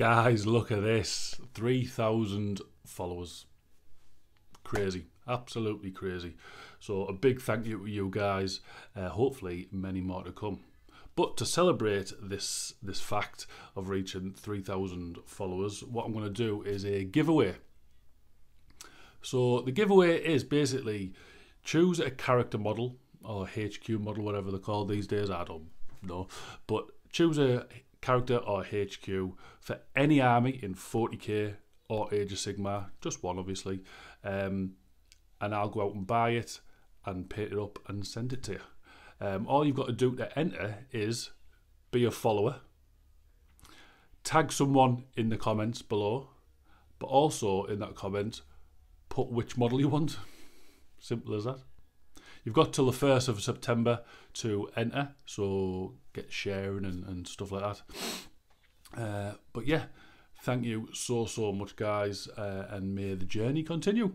Guys, look at this 3,000 followers. Crazy. Absolutely crazy. So, a big thank you to you guys. Uh, hopefully, many more to come. But to celebrate this this fact of reaching 3,000 followers, what I'm going to do is a giveaway. So the giveaway is basically choose a character model or HQ model, whatever they're called these days. I don't know, but choose a character or HQ for any army in 40k or Age of Sigmar, just one obviously, um, and I'll go out and buy it and paint it up and send it to you. Um, all you've got to do to enter is be a follower, tag someone in the comments below, but also in that comment, put which model you want. Simple as that. You've got till the 1st of September to enter, so get sharing and, and stuff like that. Uh, but yeah, thank you so, so much, guys, uh, and may the journey continue.